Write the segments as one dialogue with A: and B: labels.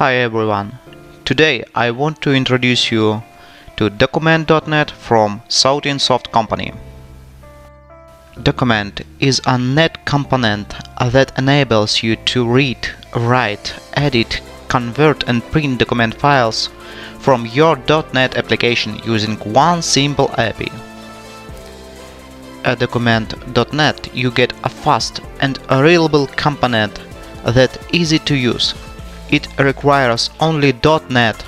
A: Hi everyone. Today I want to introduce you to Document.net from Soft Company. Document is a net component that enables you to read, write, edit, convert and print document files from your .NET application using one simple API. At Document.net you get a fast and reliable component that easy to use it requires only .NET,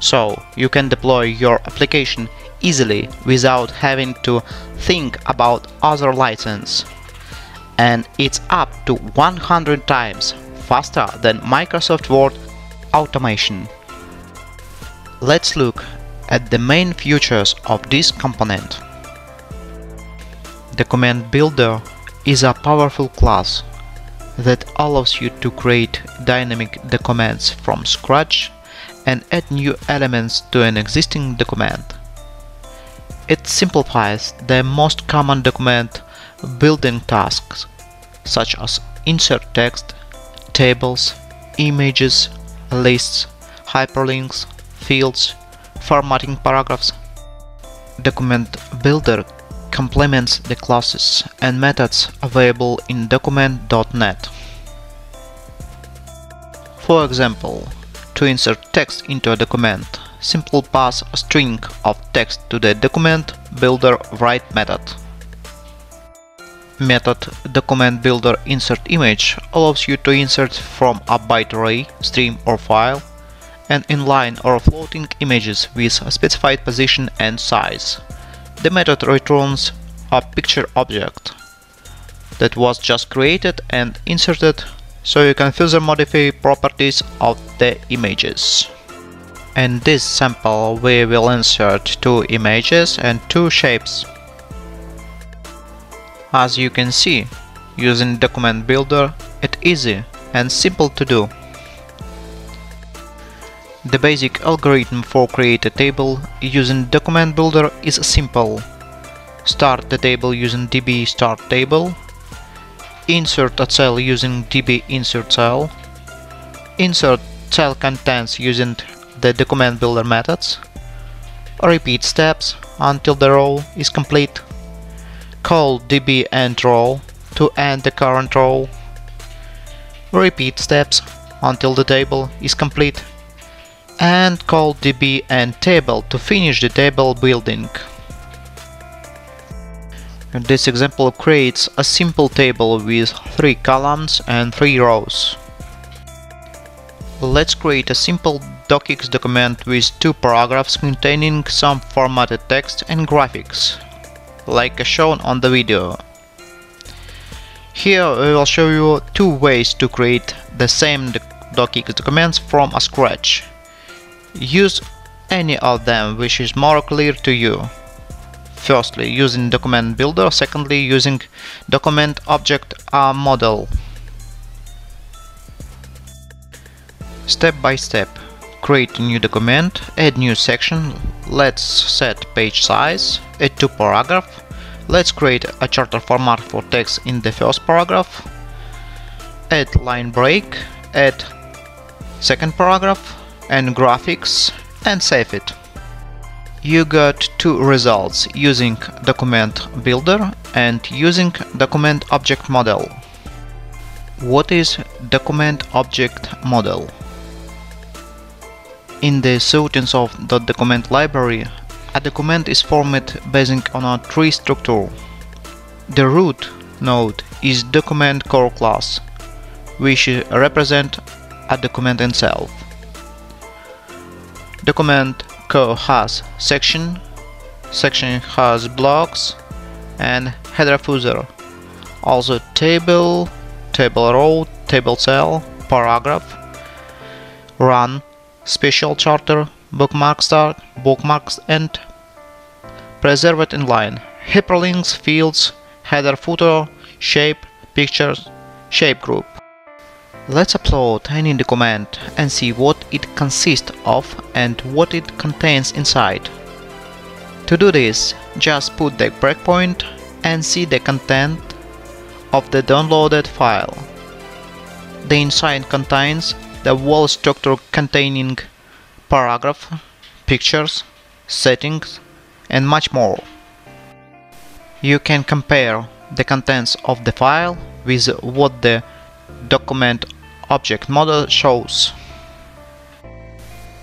A: so you can deploy your application easily without having to think about other license. And it's up to 100 times faster than Microsoft Word automation. Let's look at the main features of this component. The Document Builder is a powerful class that allows you to create dynamic documents from scratch and add new elements to an existing document. It simplifies the most common document building tasks such as insert text, tables, images, lists, hyperlinks, fields, formatting paragraphs. Document Builder complements the classes and methods available in document.net. For example, to insert text into a document, simply pass a string of text to the document builder write method. Method document builder insert image allows you to insert from a byte array, stream or file and inline or floating images with a specified position and size. The method returns a picture object that was just created and inserted so you can further modify properties of the images. In this sample we will insert two images and two shapes. As you can see, using Document Builder it's easy and simple to do. The basic algorithm for create a table using Document Builder is simple. Start the table using db start table, insert a cell using db insert cell, insert cell contents using the Document Builder methods, repeat steps until the row is complete, call db end row to end the current row, repeat steps until the table is complete and call db end table to finish the table building. This example creates a simple table with three columns and three rows. Let's create a simple docx document with two paragraphs containing some formatted text and graphics, like shown on the video. Here we will show you two ways to create the same docx documents from a scratch. Use any of them which is more clear to you. Firstly, using document builder, secondly, using document object uh, model. Step by step, create a new document, add new section, let's set page size, add two paragraph, let's create a charter format for text in the first paragraph, add line break, add second paragraph, and graphics and save it. You got two results using document builder and using document object model. What is document object model? In the settings of the document library, a document is formed based on a tree structure. The root node is document core class, which represent a document itself. Document core has section, section has blocks and header footer. Also table, table row, table cell, paragraph, run, special charter, bookmark start, bookmarks end, preserved inline, hyperlinks, fields, header footer, shape, pictures, shape group. Let's upload any document and see what it consists of and what it contains inside. To do this, just put the breakpoint and see the content of the downloaded file. The inside contains the whole structure containing paragraph, pictures, settings, and much more. You can compare the contents of the file with what the document object model shows.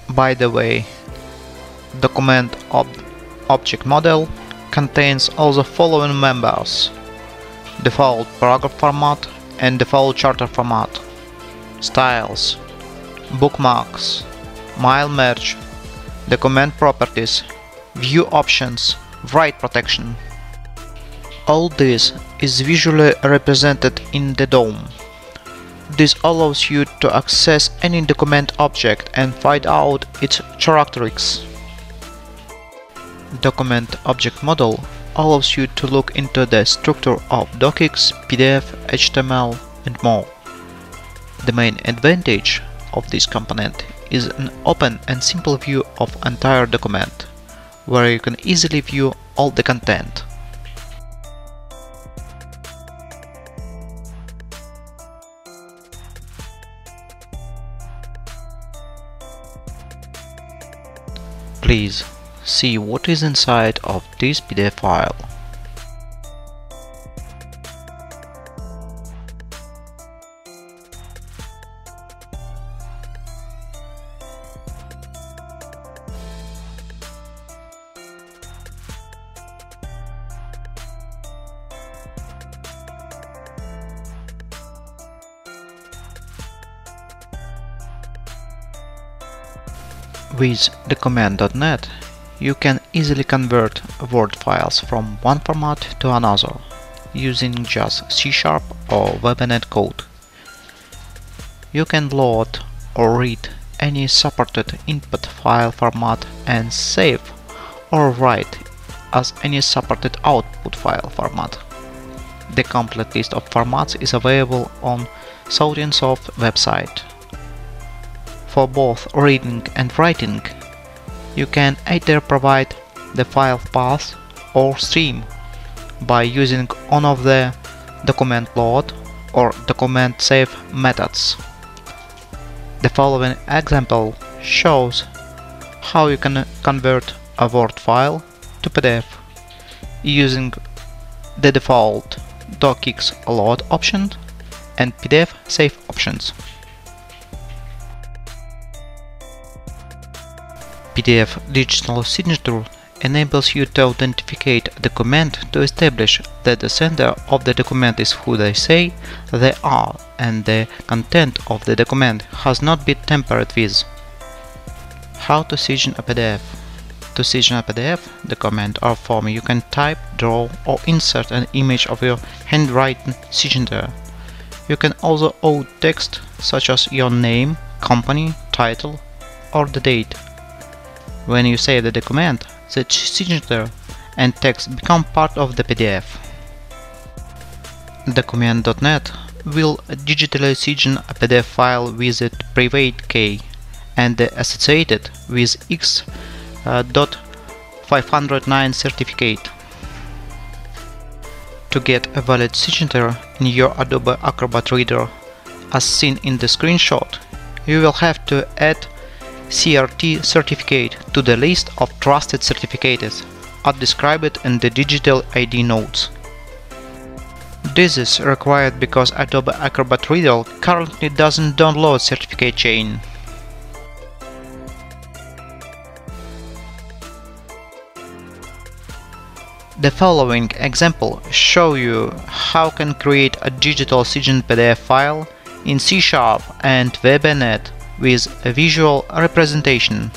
A: By the way, document ob object model contains all the following members default paragraph format and default charter format. Styles bookmarks mail merge document properties view options write protection. All this is visually represented in the DOM this allows you to access any document object and find out its characteristics document object model allows you to look into the structure of docx, PDF, HTML and more. The main advantage of this component is an open and simple view of entire document, where you can easily view all the content. Please see what is inside of this PDF file. With Document.NET you can easily convert Word files from one format to another using just C Sharp or VB.NET code. You can load or read any supported input file format and save or write as any supported output file format. The complete list of formats is available on Sautinsoft website. For both reading and writing, you can either provide the file path or stream by using one of the document load or document save methods. The following example shows how you can convert a Word file to PDF using the default docx load option and PDF save options. PDF digital signature enables you to authenticate a document to establish that the sender of the document is who they say they are and the content of the document has not been tampered with. How to sign a PDF To sign a PDF, document or form you can type, draw or insert an image of your handwritten signature. You can also add text such as your name, company, title or the date when you save the document, the signature and text become part of the PDF. Document.net will digitally sign a PDF file with a private key and associated with X.509 uh, certificate. To get a valid signature in your Adobe Acrobat Reader, as seen in the screenshot, you will have to add CRT certificate to the list of trusted certificates as described in the digital ID notes. This is required because Adobe Acrobat Reader currently doesn't download certificate chain. The following example show you how can create a digital signed PDF file in C Sharp and VB.NET with a visual representation.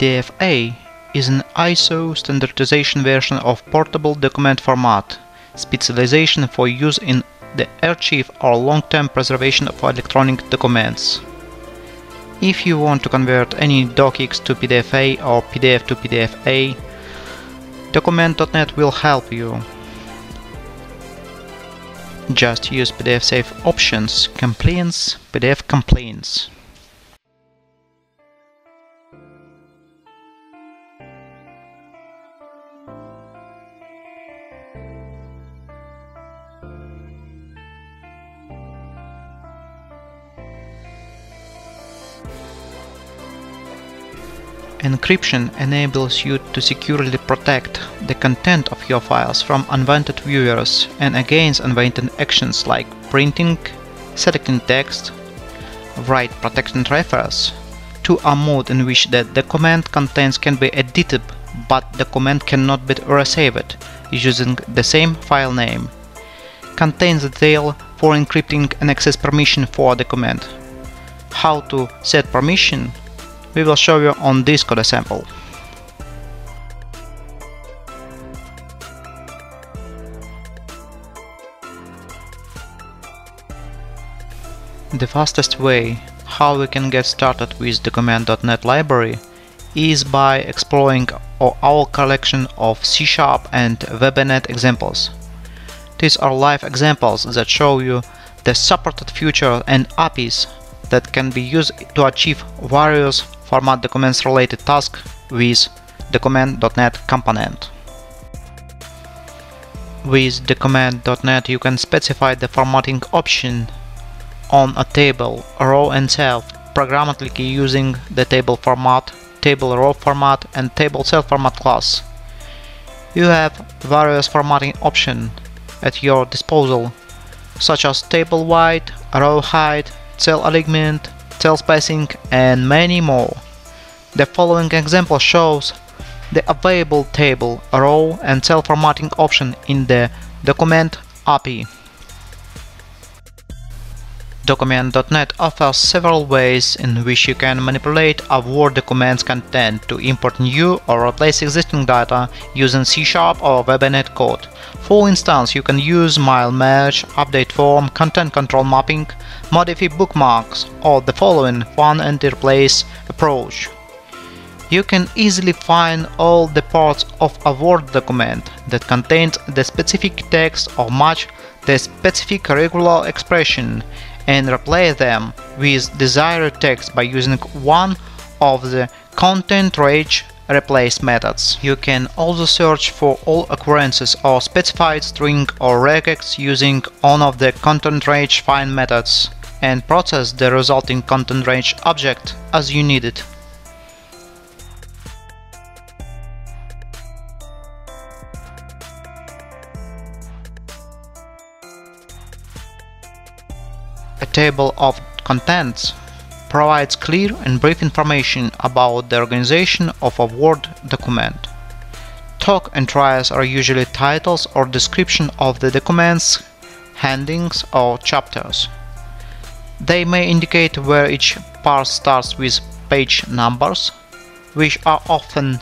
A: PDF-A is an ISO standardization version of portable document format specialization for use in the archive or long-term preservation of electronic documents. If you want to convert any docx to PDF-A or PDF to PDF-A, Document.net will help you. Just use PDF save options, compliance, PDF compliance. Encryption enables you to securely protect the content of your files from unwanted viewers and against unwanted actions like printing, selecting text, write protected refers to a mode in which the document contents can be edited but the command cannot be received using the same file name. Contains detail for encrypting and access permission for the command. How to set permission we will show you on this code example. The fastest way how we can get started with Document.NET library is by exploring our collection of C-Sharp and VB.NET examples. These are live examples that show you the supported features and APIs that can be used to achieve various format the documents related task with Document.NET component. With Document.NET you can specify the formatting option on a table, row and cell programmatically using the table format, table row format and table cell format class. You have various formatting options at your disposal such as table height, row height, cell alignment, cell spacing and many more. The following example shows the available table, row and cell formatting option in the document API. Document.NET offers several ways in which you can manipulate a Word document's content to import new or replace existing data using C-Sharp or VB.NET code. For instance, you can use mail merge, update form, content control mapping, modify bookmarks, or the following one and replace approach. You can easily find all the parts of a Word document that contains the specific text or match the specific regular expression and replace them with desired text by using one of the content range replace methods. You can also search for all occurrences or specified string or regex using one of the content range find methods and process the resulting content range object as you need it. Table of contents provides clear and brief information about the organization of a Word document. Talk and entries are usually titles or description of the documents, headings or chapters. They may indicate where each part starts with page numbers, which are often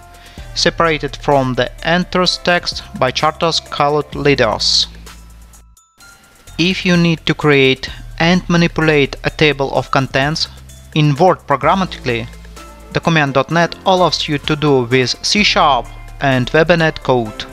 A: separated from the enters text by charters called leaders. If you need to create and manipulate a table of contents, in Word programmatically, Document.NET allows you to do with C Sharp and VB.NET code.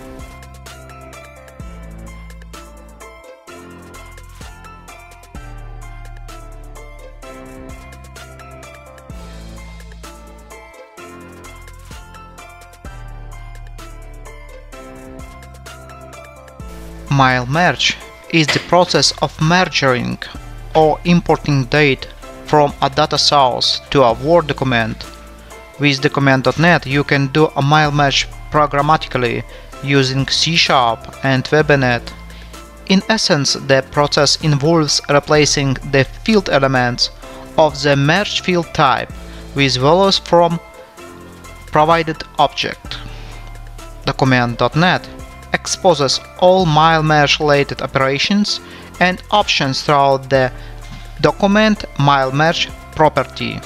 A: Mail merge is the process of merging or importing data from a data source to a Word document. With Document.NET you can do a mail merge programmatically using C Sharp and VB.NET. In essence, the process involves replacing the field elements of the merge field type with values from provided object. Document.NET exposes all mail merge related operations and options throughout the document mail merge property.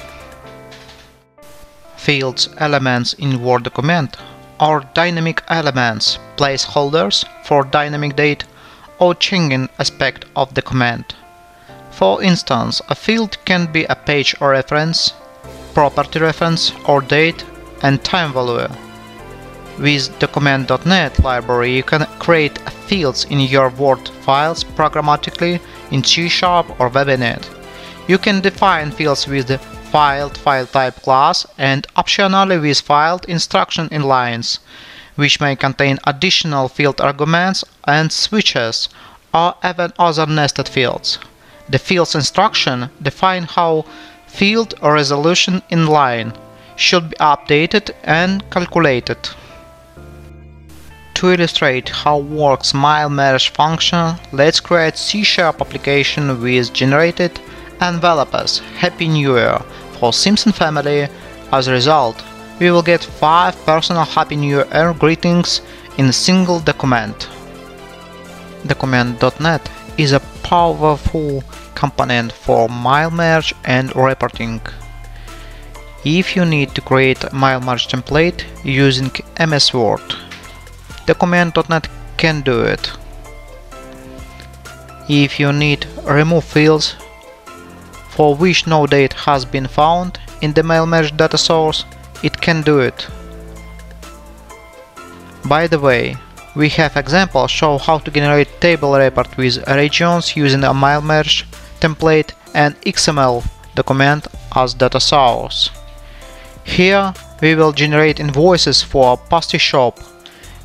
A: Fields elements in Word document are dynamic elements, placeholders for dynamic date or changing aspect of the command. For instance, a field can be a page or reference, property reference or date and time value. With document.net library you can create fields in your Word files programmatically in C Sharp or VB.NET. You can define fields with the filed file type class and optionally with filed instruction in lines, which may contain additional field arguments and switches or even other nested fields. The fields instruction define how field resolution in line should be updated and calculated. To illustrate how works mail merge function, let's create C-sharp application with generated envelopes Happy New Year for Simpson family. As a result, we will get 5 personal Happy New Year greetings in a single document. Document.net is a powerful component for mail merge and reporting. If you need to create a mail merge template using MS Word, Document.net can do it. If you need remove fields for which no date has been found in the mail merge data source, it can do it. By the way, we have examples show how to generate table report with regions using a mail merge template and XML document as data source. Here we will generate invoices for a pastry shop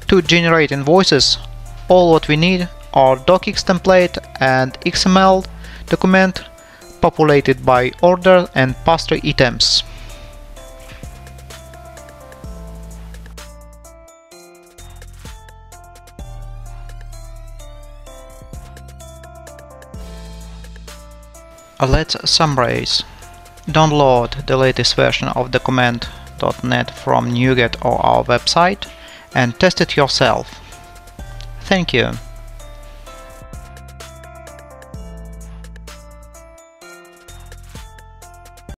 A: to generate invoices, all what we need are docx template and XML document populated by order and pastry items. Uh, let's summarize. Download the latest version of document.net from NuGet or our website and test it yourself. Thank you.